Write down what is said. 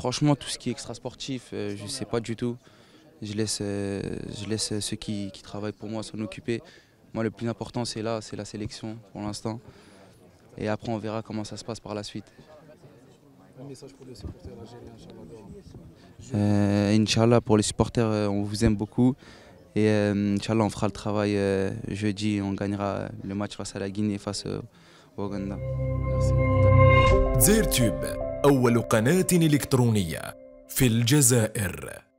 franchement, tout ce qui est extra sportif, euh, je ne sais pas du tout. Je laisse, euh, je laisse ceux qui, qui travaillent pour moi s'en occuper. Moi, le plus important, c'est là, c'est la sélection pour l'instant. Et après, on verra comment ça se passe par la suite. Un message pour les supporters algériens, Inch'Allah. Euh, pour les supporters, euh, on vous aime beaucoup. Et euh, Inch'Allah, on fera le travail euh, jeudi. On gagnera le match face à la Guinée, face euh, au Ouganda. Merci. أول قناة إلكترونية في الجزائر.